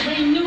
between you